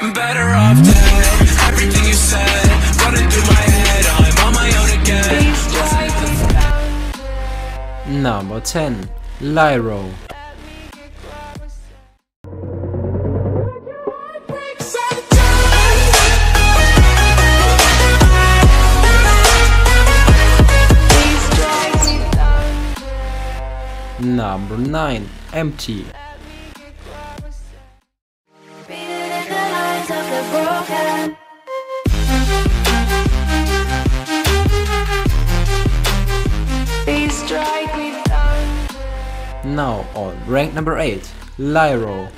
Better off dead. Everything you said running through my head. I'm on my own again. Number 10. LIYRO. Number 9. Empty. Now on rank number 8. LIYRO.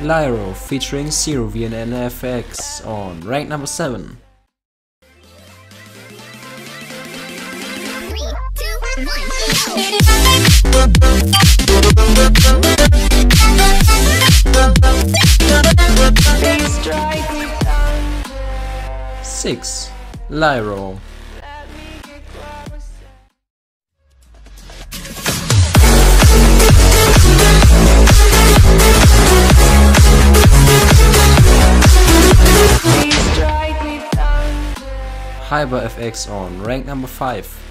LIYRO featuring ZeroVN FX on rank number 7. Six, LIYRO. Hyber FX on rank number 5.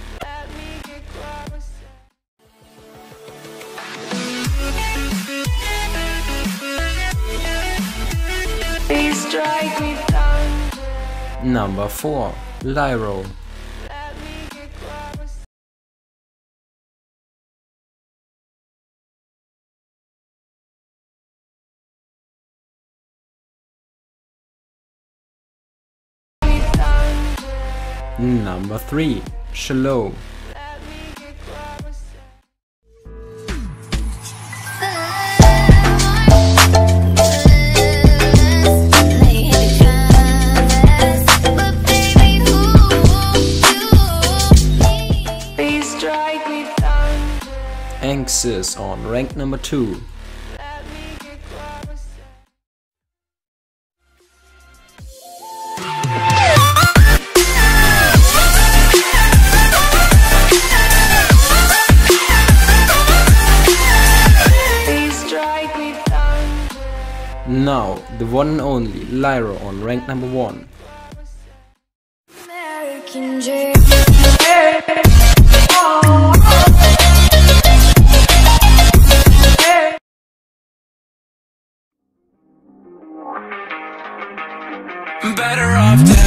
Number 4. LIYRO. Number 3. Shallow. Anxious on rank number 2. Now, the one and only LIYRO on rank number 1. Better off dead.